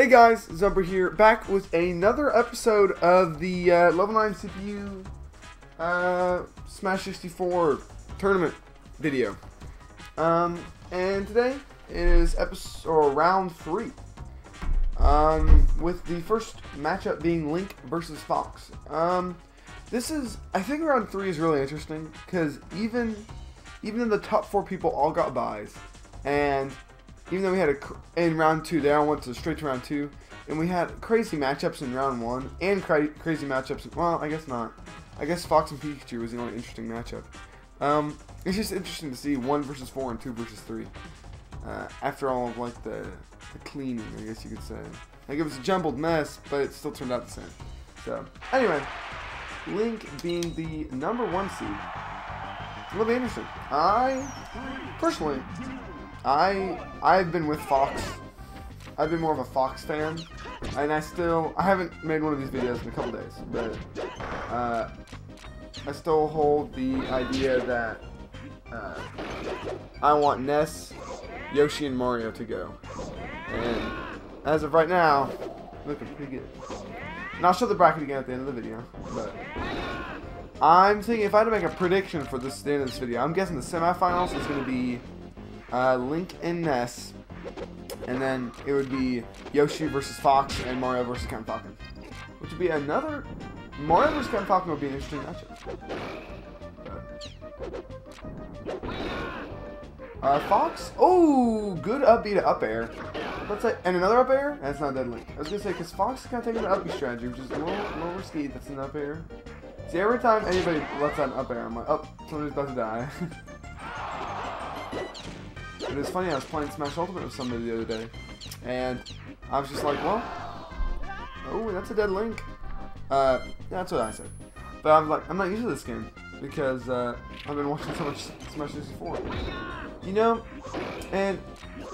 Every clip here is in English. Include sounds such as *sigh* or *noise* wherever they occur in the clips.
Hey guys, Zumpr here, back with another episode of the uh, Level 9 CPU uh, Smash 64 tournament video. Um, and today is episode or round three. Um, with the first matchup being Link versus Fox. Um, this is, I think round three is really interesting because even, even though the top four people all got buys, and even though we had a in round two, they all went to straight to round two, and we had crazy matchups in round one and cra crazy matchups. Well, I guess not. I guess Fox and Pikachu was the only interesting matchup. Um, it's just interesting to see one versus four and two versus three. Uh, after all of like the, the cleaning, I guess you could say. Like it was a jumbled mess, but it still turned out the same. So anyway, Link being the number one seed. Little bit interesting. I personally, I I've been with Fox. I've been more of a Fox fan, and I still I haven't made one of these videos in a couple days, but uh, I still hold the idea that uh, I want Ness, Yoshi, and Mario to go. And as of right now, looking pretty good. And I'll show the bracket again at the end of the video. But I'm thinking if I had to make a prediction for this the end of this video, I'm guessing the semifinals is going to be uh, Link and Ness, and then it would be Yoshi versus Fox and Mario versus Captain Falcon, which would be another Mario vs. Captain Falcon would be an interesting matchup. Uh, Fox? Oh, good up B to up air. Let's say, and another up air? That's not dead link. I was gonna say, because Fox is kind of taking the up B strategy, which is a little, a little risky. That's an up air. See, every time anybody lets out an up air, I'm like, oh, somebody's about to die. *laughs* it was funny, I was playing Smash Ultimate with somebody the other day, and I was just like, well, oh, that's a dead link. Uh, that's what I said. But I'm like, I'm not used to this game because uh, I've been watching *laughs* so much Smash 64. You know, and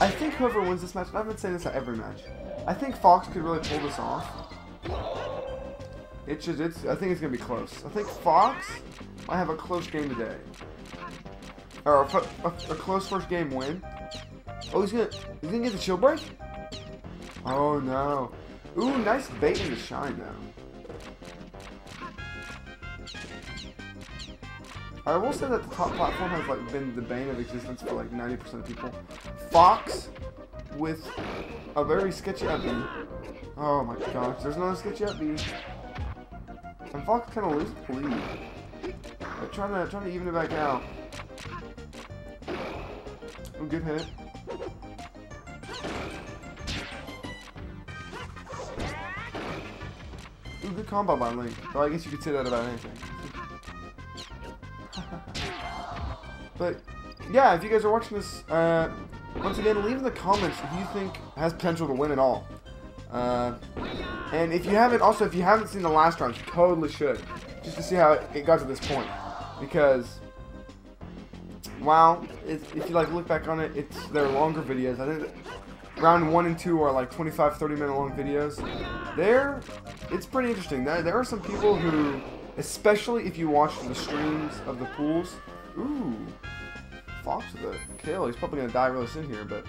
I think whoever wins this match, I've been saying this at every match. I think Fox could really pull this off. It's just, it's. I think it's gonna be close. I think Fox might have a close game today, or a, a, a close first game win. Oh, he's gonna, he's gonna get the shield break. Oh no! Ooh, nice bait in the shine though. I will say that the top platform has like been the bane of existence for like 90% of people. Fox with a very sketchy up B. Oh my gosh, there's another sketchy up B. And Fox kind of loses the lead. They're trying to trying to even it back out. Oh, good hit. Ooh, good combo by Link. Though I guess you could say that about anything. *laughs* But yeah, if you guys are watching this, uh, once again, leave in the comments who you think has potential to win at all. Uh, and if you haven't, also if you haven't seen the last round, you totally should, just to see how it got to this point. Because, wow, if you like look back on it, it's they're longer videos. I think round one and two are like 25, 30 minute long videos. There, it's pretty interesting. There, there are some people who, especially if you watch the streams of the pools, ooh, Fox with a kill. He's probably to die really soon here, but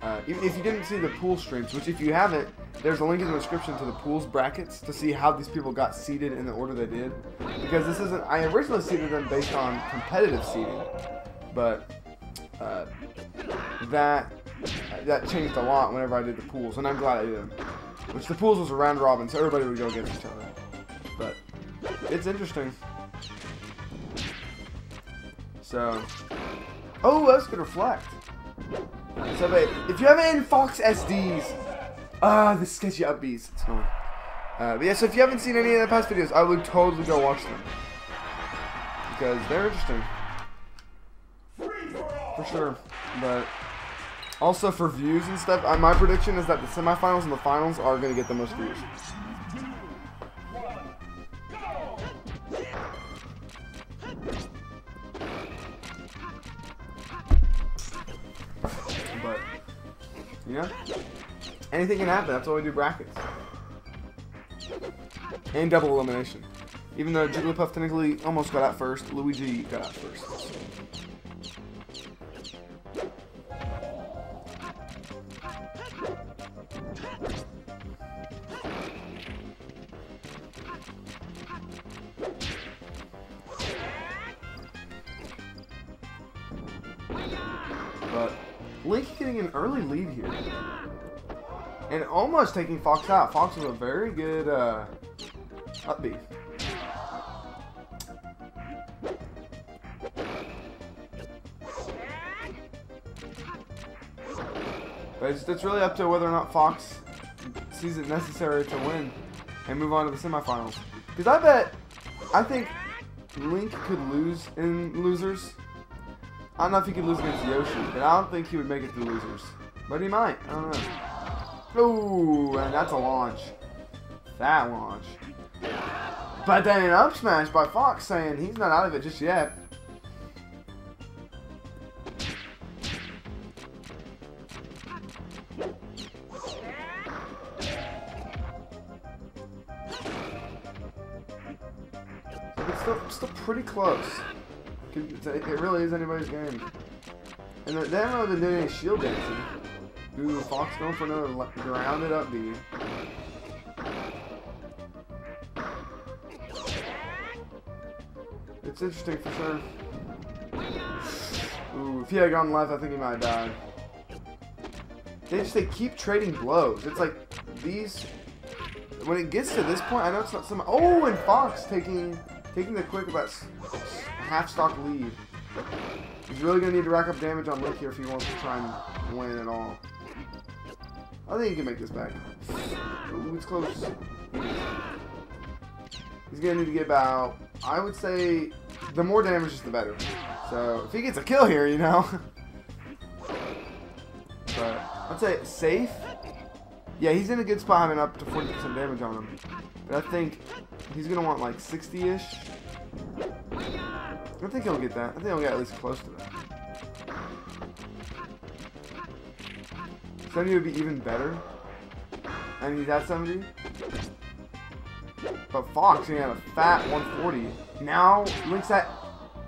uh, even if you didn't see the pool streams, which if you haven't, there's a link in the description to the pools brackets to see how these people got seeded in the order they did. Because this isn't, I originally seeded them based on competitive seeding, but uh, that that changed a lot whenever I did the pools, and I'm glad I did them. Which the pools was a round robin, so everybody would go against each other. But it's interesting. So, oh, that's gonna reflect. So, wait, if you have any Fox SDs, ah, the sketchy up Bs, it's annoying. Uh, but yeah, so if you haven't seen any of the past videos, I would totally go watch them because they're interesting, for sure. But also for views and stuff, uh, my prediction is that the semifinals and the finals are gonna get the most views. But yeah. Anything can happen. That's why we do brackets. And double elimination. Even though Jigglypuff technically almost got out first, Luigi got out first. Link getting an early lead here. And almost taking Fox out. Fox with a very good uh, up B. But it's, it's really up to whether or not Fox sees it necessary to win and move on to the semifinals. Because I bet, I think Link could lose in losers. I don't know if he could lose against Yoshi, but I don't think he would make it through losers. But he might. I don't know. Ooh, and that's a launch. That launch. But then an up smash by Fox saying he's not out of it just yet. It's still, still pretty close. It really is anybody's game. And they haven't really been doing any shield dancing. Ooh, Fox going for another grounded up B. It's interesting for sure. Ooh, if he had gone left, I think he might have died. They just they keep trading blows. It's like these when it gets to this point, I know it's not some. Oh, and Fox taking taking the quick about half stock lead. He's really gonna need to rack up damage on Link here if he wants to try and win at all. I think he can make this back. Ooh, it's close. He's gonna need to get about, I would say, the more damage is the better. So if he gets a kill here, you know. *laughs* but I'd say safe. Yeah, he's in a good spot having up to 40% damage on him. But I think he's gonna want like 60-ish. I think he'll get that. I think he'll get at least close to that. 70 would be even better. And he's at 70. But Fox, he had a fat 140. Now, Link's at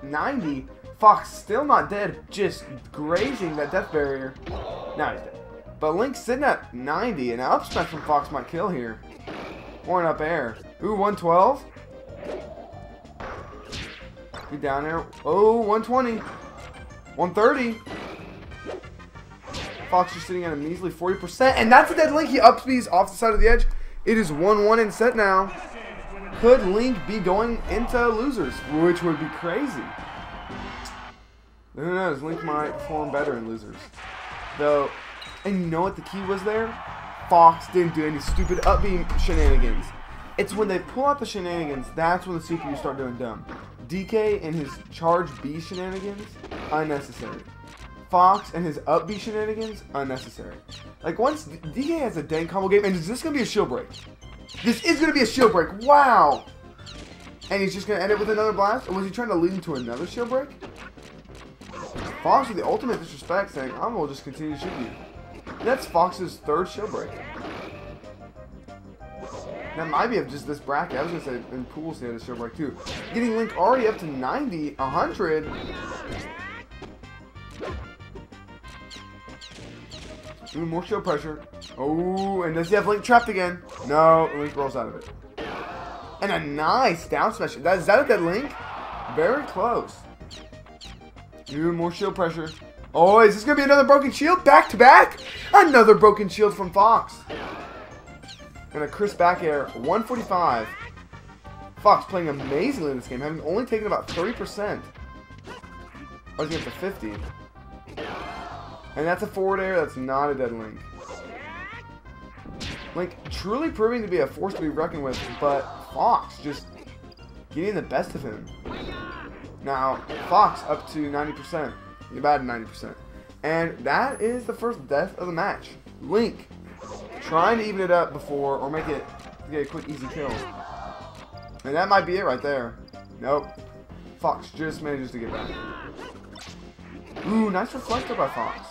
90. Fox still not dead, just grazing that death barrier. Now he's dead. But Link's sitting at 90, and an up smash from Fox might kill here. Or an up air. Ooh, 112. He down there. Oh, 120. 130. Fox just sitting at a measly 40%. And that's a dead Link. He up Bs off the side of the edge. It is 1-1 in set now. Could Link be going into losers? Which would be crazy. Who knows? Link might perform better in losers. Though, and you know what the key was there? Fox didn't do any stupid up B shenanigans. It's when they pull out the shenanigans, that's when the CPU start doing dumb. DK and his charge B shenanigans, unnecessary. Fox and his up B shenanigans, unnecessary. Like once DK has a dang combo game, and is this gonna be a shield break? This is gonna be a shield break. Wow. And he's just gonna end it with another blast, or was he trying to lead into another shield break? Fox with the ultimate disrespect, saying, "I'm gonna just continue to shoot you." That's Fox's third shield break. That might be of just this bracket. I was gonna say in pools he had a shield break too. Getting Link already up to 90, 100. Ooh, more shield pressure. Oh, and does he have Link trapped again? No, Link rolls out of it. And a nice down smash. That, is that a dead Link? Very close. Ooh, more shield pressure. Oh, is this going to be another broken shield? Back to back? Another broken shield from Fox. And a crisp back air, 145. Fox playing amazingly in this game, having only taken about 30%. I was to 50. And that's a forward air, that's not a dead Link. Link truly proving to be a force to be reckoned with, but Fox just getting the best of him. Now, Fox up to 90%, about 90%. And that is the first death of the match. Link trying to even it up before, or make it get a quick, easy kill. And that might be it right there. Nope. Fox just manages to get back. Ooh, nice reflector by Fox.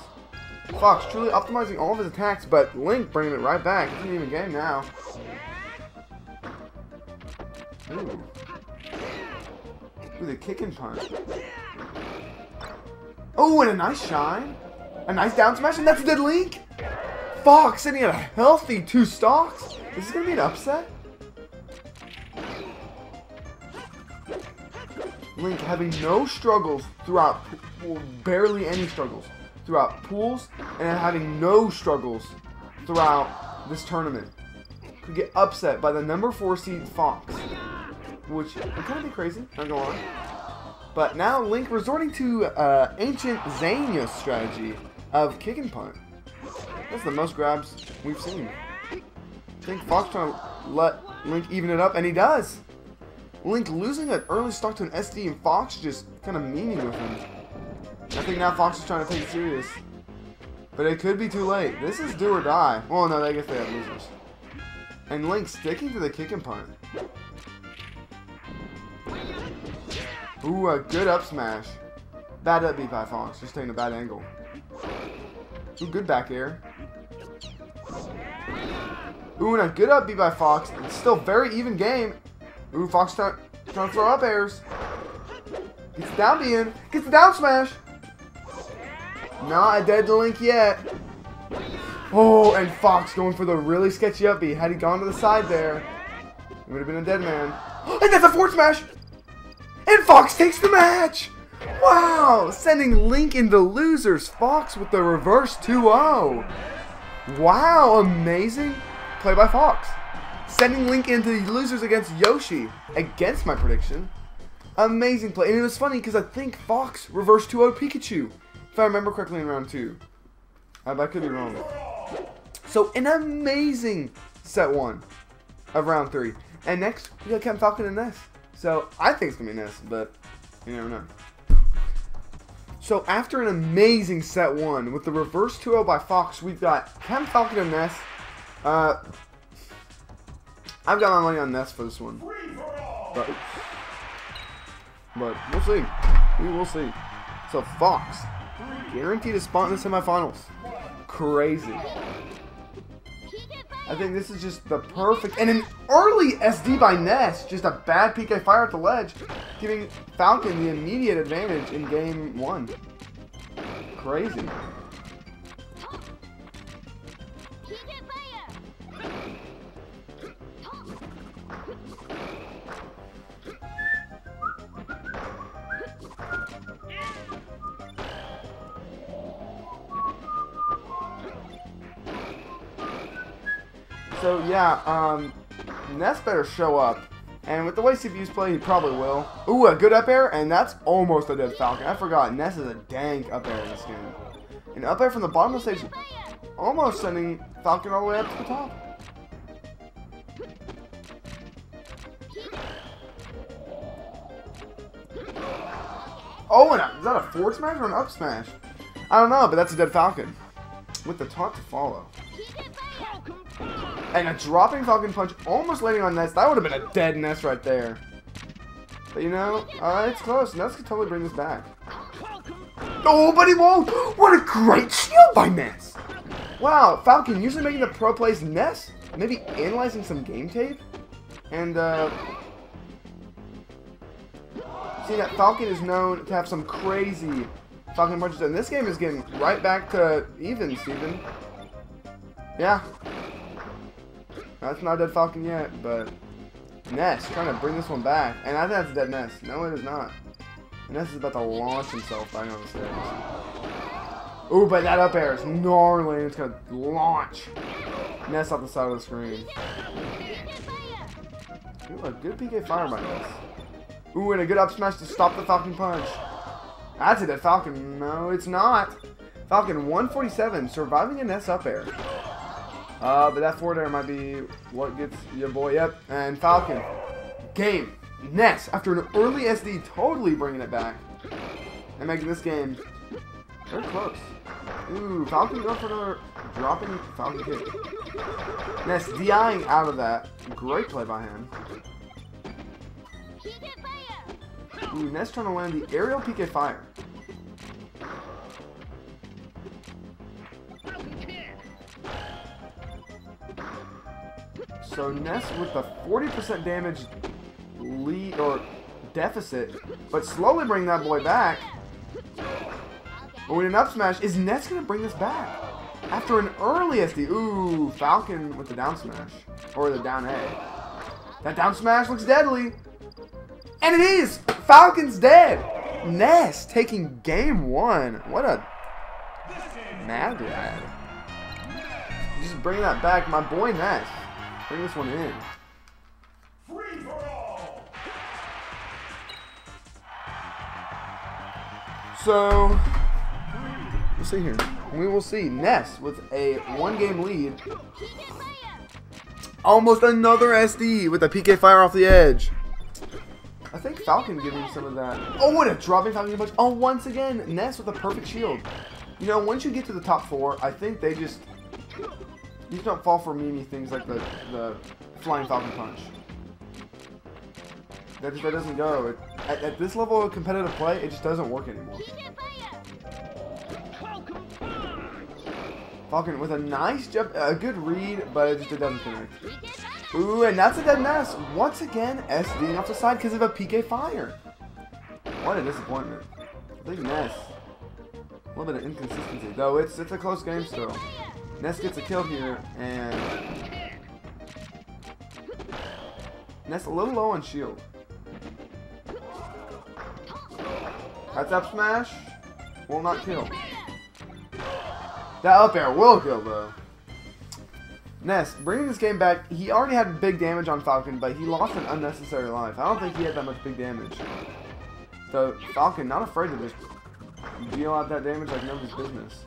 Fox truly optimizing all of his attacks, but Link bringing it right back. It's an even game now. Ooh. Ooh, the kick and punch. Oh, and a nice shine. A nice down smash, and that's a dead Link. Fox sitting at a healthy two stocks. Is this going to be an upset? Link having no struggles throughout, well, barely any struggles throughout pools and having no struggles throughout this tournament. Could get upset by the number 4 seed Fox. Which would kind of be crazy, not gonna lie. But now Link resorting to uh, ancient Xenia strategy of kick and punt. That's the most grabs we've seen. I think Fox trying to let Link even it up, and he does. Link losing an early start to an SD and Fox just kind of meaning with him. I think now Fox is trying to take it serious. But it could be too late. This is do or die. Well, no, I guess they have losers. And Link sticking to the kick and punt. Ooh, a good up smash. Bad up B by Fox, just taking a bad angle. Ooh, good back air. Ooh, a good up B by Fox. It's still very even game. Ooh, Fox trying, trying to throw up airs. Gets the down B in. Gets the down smash. Not a dead to link yet. Oh, and Fox going for the really sketchy up B. Had he gone to the side there, it would have been a dead man. *gasps* And that's a forward smash! And Fox takes the match! Wow! Sending Link into losers. Fox with the reverse 2-0. Wow, amazing play by Fox. Sending Link into the losers against Yoshi. Against my prediction. Amazing play. And it was funny because I think Fox reversed 2-0 Pikachu. If I remember correctly in round 2. I, I could be wrong. So an amazing set 1 of round 3. And next, we got Captain Falcon and Ness. So I think it's gonna be Ness, but you never know. So after an amazing set one with the reverse 2-0 by Fox, we've got Cam Falcon and Ness. Uh, I've got my money on Ness for this one. But, but we'll see. We will see. So Fox, guaranteed to spawn in the semifinals. Crazy. I think this is just the perfect, and an early SD by Ness, just a bad PK fire at the ledge, giving Falcon the immediate advantage in game one. Crazy. Yeah, um, Ness better show up. And with the way CPUs play, he probably will. Ooh, a good up air, and that's almost a dead Falcon. I forgot, Ness is a dank up air in this game. And up air from the bottom of the stage, almost sending Falcon all the way up to the top. Oh, and a, is that a forward smash or an up smash? I don't know, but that's a dead Falcon. With the taunt to follow. And a dropping Falcon Punch almost landing on Ness. That would have been a dead Ness right there. But you know, uh, it's close. Ness could totally bring this back. Oh, but he won't! What a great shield by Ness! Wow, Falcon usually making the pro plays Ness? Maybe analyzing some game tape? And, uh... See that Falcon is known to have some crazy Falcon punches, and this game is getting right back to even, Steven. Yeah, that's not dead Falcon yet, but Ness trying to bring this one back. And I think that's a dead Ness. No, it is not. Ness is about to launch himself back on the stage. Ooh, but that up air is gnarly. It's going to launch Ness off the side of the screen. Ooh, a good PK fire by Ness. Ooh, and a good up smash to stop the Falcon punch. That's a dead Falcon. No, it's not. Falcon 147, surviving a Ness up air. Uh, but that forward air might be what gets your boy. up. And Falcon. Game. Ness, after an early SD, totally bringing it back. And making this game very close. Ooh, Falcon going for another dropping Falcon kick. Ness DIing out of that. Great play by him. Ooh, Ness trying to land the aerial PK fire. So Ness with the 40% damage lead or deficit, but slowly bring that boy back. But with an up smash, is Ness gonna bring this back? After an early SD, ooh, Falcon with the down smash. Or the down A. That down smash looks deadly. And it is! Falcon's dead! Ness taking game one. What a Mad Lad. Just bring that back. My boy Ness. Bring this one in. Free for all. So, we'll see here. We will see. Ness with a one-game lead. Almost another SD with a PK fire off the edge. I think Falcon giving some of that. Oh, what a dropping Falcon punch. Oh, once again, Ness with a perfect shield. You know, once you get to the top four, I think they just... You just don't fall for meme things like the, the flying Falcon punch. That, that doesn't go. It, at, at this level of competitive play, it just doesn't work anymore. Falcon with a nice jump, a good read, but it just it doesn't connect. Ooh, and that's a dead Ness. Once again, SDing off the side because of a PK fire. What a disappointment. Big mess. A little bit of inconsistency, though. It's it's a close game still. Ness gets a kill here, and Ness a little low on shield. That's up smash. Will not kill. That up air will kill though. Ness, bringing this game back, he already had big damage on Falcon, but he lost an unnecessary life. I don't think he had that much big damage. So, Falcon, not afraid to just deal out that damage like nobody's business.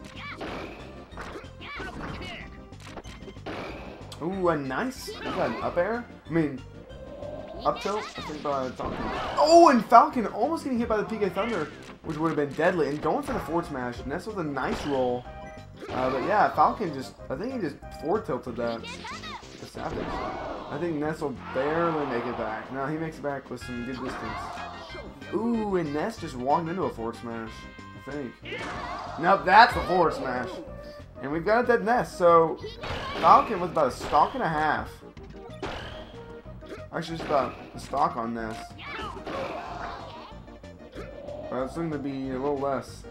Ooh, a nice, an up air? I mean, up tilt? I think by Falcon. Oh, and Falcon almost getting hit by the PK Thunder, which would have been deadly. And going for the forward smash, Ness with a nice roll. Uh, but yeah, Falcon just, I think he just forward tilted that. The Savage. I think Ness will barely make it back. No, he makes it back with some good distance. Ooh, and Ness just walked into a forward smash, I think. Nope, that's a forward smash. And we've got a dead Ness, so Falcon was about a stock and a half. Actually, just about a stock on this. But it's going to be a little less.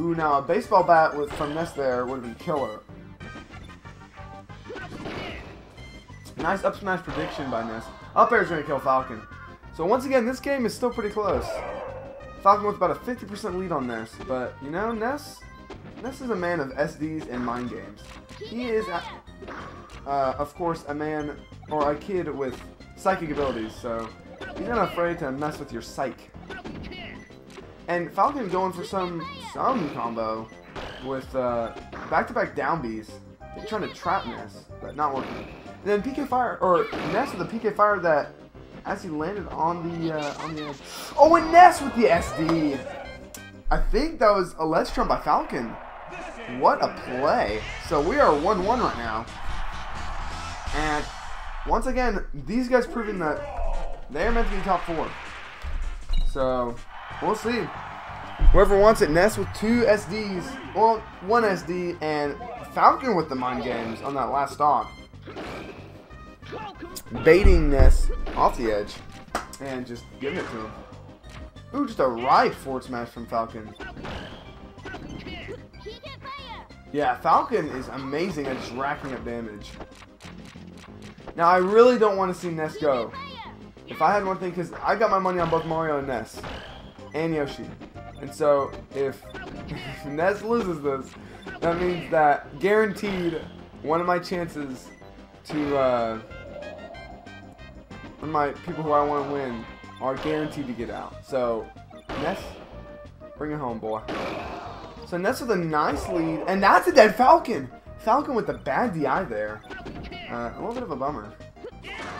Ooh, now a baseball bat with from Ness there would have been killer. Nice up smash prediction by Ness. Up air is going to kill Falcon. So once again, this game is still pretty close. Falcon with about a 50% lead on Ness, but you know, Ness, Ness is a man of SDs and mind games. He is, uh, of course, a man or a kid with psychic abilities, so he's not afraid to mess with your psyche. And Falcon going for some some combo with back-to-back -back down Bs. They're trying to trap Ness, but not working. And then PK Fire, or Ness with the PK Fire that as he landed on the uh, on the edge. Oh, and Ness with the SD. I think that was Trump by Falcon. What a play. So we are 1-1 right now. And once again, these guys proving that they're meant to be top four. So We'll see. Whoever wants it, Ness with two SDs. Well, one SD, and Falcon with the mind games on that last stock. Baiting Ness off the edge. And just giving it to him. Ooh, just a right forward smash from Falcon. Yeah, Falcon is amazing at just racking up damage. Now, I really don't want to see Ness go. If I had one thing, because I got my money on both Mario and Ness and Yoshi. And so if *laughs* Ness loses this, that means that guaranteed one of my chances to uh, of my people who I want to win are guaranteed to get out. So Ness, bring it home, boy. So Ness with a nice lead, and that's a dead Falcon. Falcon with the bad DI there. Uh, a little bit of a bummer.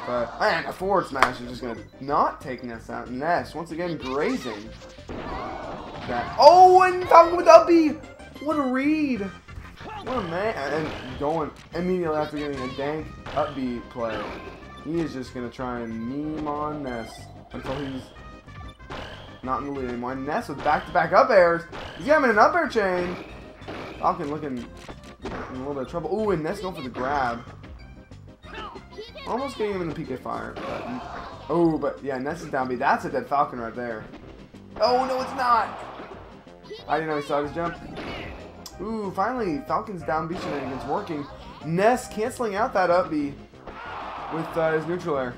But, man, a forward smash is just going to not take Ness out. Ness, once again, grazing. That. Oh, and Falcon with B! What a read! What a man. And going immediately after getting a dank up B play. He is just going to try and meme on Ness until he's not in the lead anymore. And Ness with back-to-back -back up airs. He's got him in an up air chain. Falcon looking in a little bit of trouble. Ooh, and Ness going for the grab. Almost getting him in the PK fire. But, oh, but yeah, Ness is down B. That's a dead Falcon right there. Oh, no, it's not. I didn't know he saw his jump. Ooh, finally, Falcon's down B shenanigans working. Ness canceling out that up B with uh, his neutral air.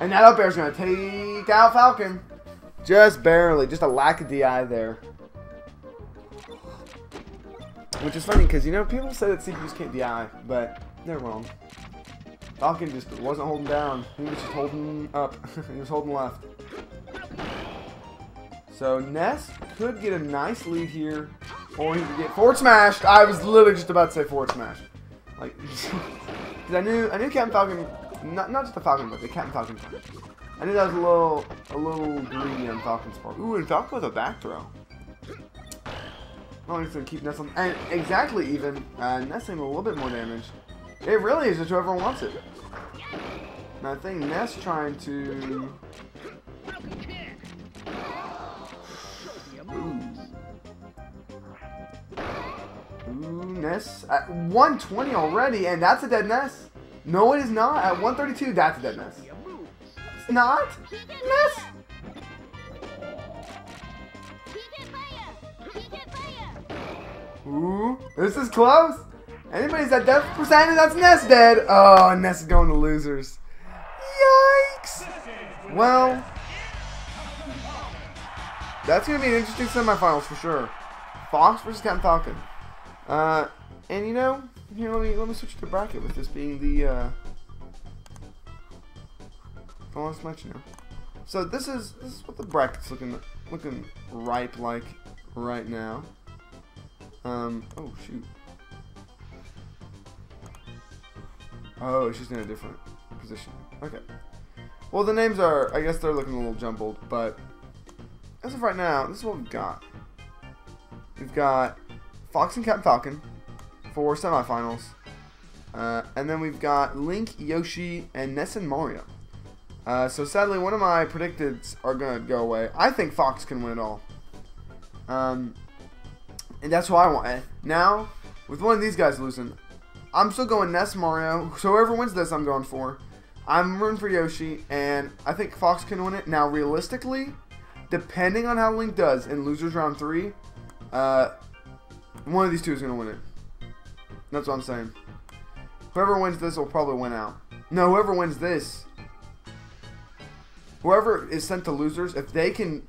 And that up air's gonna take out Falcon. Just barely. Just a lack of DI there. Which is funny because, you know, people say that CPUs can't DI, but they're wrong. Falcon just wasn't holding down. He was just holding up. *laughs* he was holding left. So Ness could get a nice lead here, get forward smashed. I was literally just about to say forward smash, like *laughs* because I knew I knew Captain Falcon, not not just the Falcon, but the Captain Falcon. I knew that was a little a little greedy on Falcon's part. Ooh, and Falcon with a back throw. Oh, he's gonna keep Ness on, and exactly even uh, Ness taking a little bit more damage. It really is just whoever wants it. And I think Ness trying to Ooh, at 120 already, and that's a dead Ness. No, it is not. At 132, that's a dead Ness. It's not. Ness. Ooh, this is close. Anybody's at death percentage, that's Ness dead. Oh, Ness is going to losers. Yikes. Well, that's going to be an interesting semifinals for sure. Fox versus Captain Falcon. Uh, and you know, here let me let me switch to bracket with this being the uh, the last match now. So this is this is what the bracket's looking looking ripe like right now. Um, oh shoot. Oh, it's just in a different position. Okay. Well, the names are, I guess they're looking a little jumbled, but as of right now, this is what we've got. We've got Fox and Captain Falcon for semifinals. Uh, and then we've got Link, Yoshi, and Ness and Mario. Uh, so sadly, one of my predicteds are going to go away. I think Fox can win it all. Um, and that's what I want. Now, with one of these guys losing, I'm still going Ness Mario. So whoever wins this, I'm going for. I'm rooting for Yoshi, and I think Fox can win it. Now, realistically, depending on how Link does in Losers Round 3, uh, one of these two is going to win it. That's what I'm saying. Whoever wins this will probably win out. No, whoever wins this, whoever is sent to losers, if they can,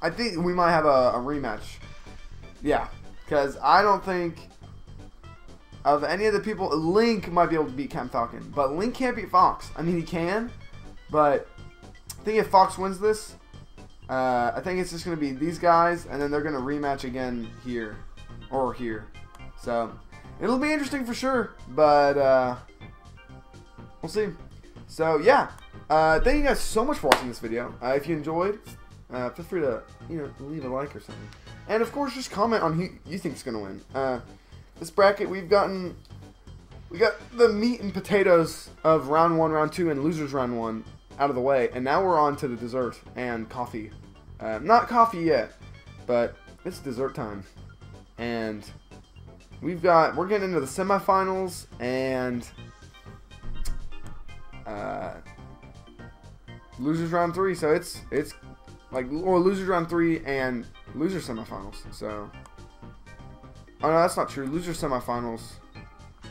I think we might have a, a rematch. Yeah, because I don't think of any of the people, Link might be able to beat Captain Falcon, but Link can't beat Fox. I mean, he can, but I think if Fox wins this, uh, I think it's just going to be these guys, and then they're going to rematch again here, or here. So, it'll be interesting for sure, but uh, we'll see. So, yeah, uh, thank you guys so much for watching this video. Uh, if you enjoyed, uh, feel free to, you know, leave a like or something. And, of course, just comment on who you think is going to win. Uh, this bracket, we've gotten, we got the meat and potatoes of round one, round two, and losers round one out of the way, and now we're on to the dessert and coffee. Uh, not coffee yet, but it's dessert time, and we've got we're getting into the semifinals and uh, losers round three. So it's it's like or losers round three and loser semifinals. So oh no, that's not true. Loser semifinals.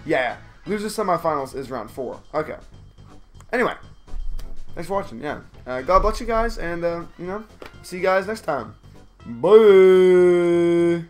Yeah, loser semifinals is round four. Okay. Anyway. Thanks for watching. Yeah. Uh, God bless you guys, and, uh, you know, see you guys next time. Bye.